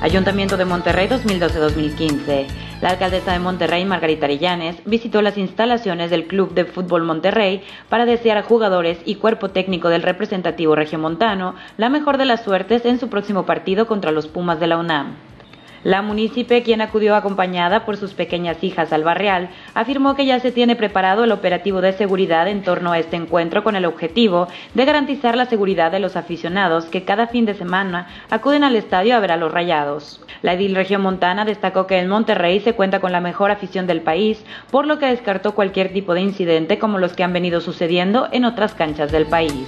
Ayuntamiento de Monterrey 2012-2015. La alcaldesa de Monterrey, Margarita Arellanes, visitó las instalaciones del Club de Fútbol Monterrey para desear a jugadores y cuerpo técnico del representativo regiomontano la mejor de las suertes en su próximo partido contra los Pumas de la UNAM. La munícipe, quien acudió acompañada por sus pequeñas hijas al barrial, afirmó que ya se tiene preparado el operativo de seguridad en torno a este encuentro con el objetivo de garantizar la seguridad de los aficionados que cada fin de semana acuden al estadio a ver a los rayados. La edil regiomontana destacó que en Monterrey se cuenta con la mejor afición del país, por lo que descartó cualquier tipo de incidente como los que han venido sucediendo en otras canchas del país.